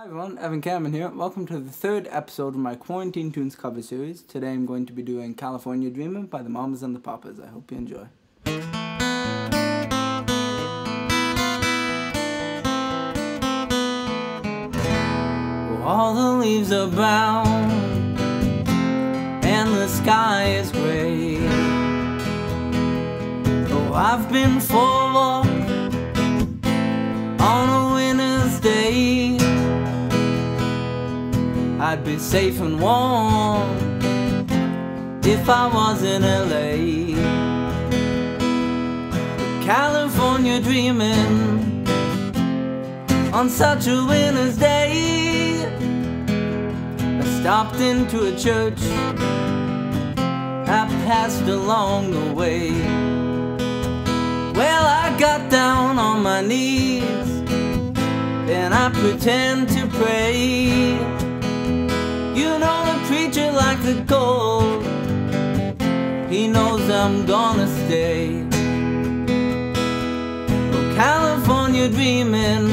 Hi everyone, Evan Cameron here. Welcome to the third episode of my Quarantine Tunes cover series. Today I'm going to be doing California Dreamin' by the Mamas and the Papas. I hope you enjoy. All the leaves are brown and the sky is gray. Oh, I've been for I'd be safe and warm if I was in LA. California dreaming on such a winter's day. I stopped into a church I passed along the way. Well, I got down on my knees and I pretend to pray. You know the preacher like the cold. He knows I'm gonna stay. Oh, California dreaming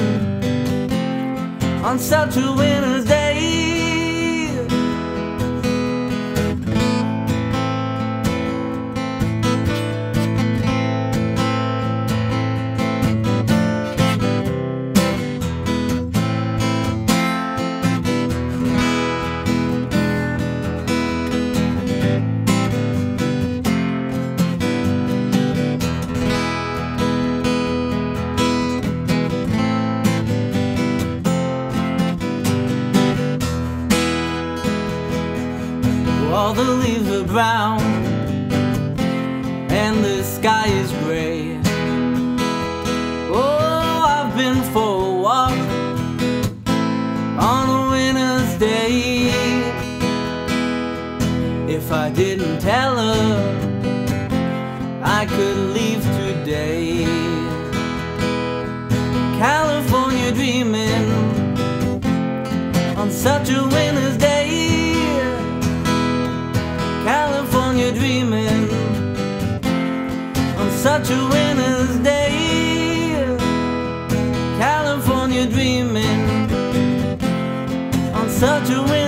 on such a winter's day. All the leaves are brown and the sky is gray. Oh, I've been for a walk on a winter's day. If I didn't tell her, I could such a winter's day. California dreaming on such a winter's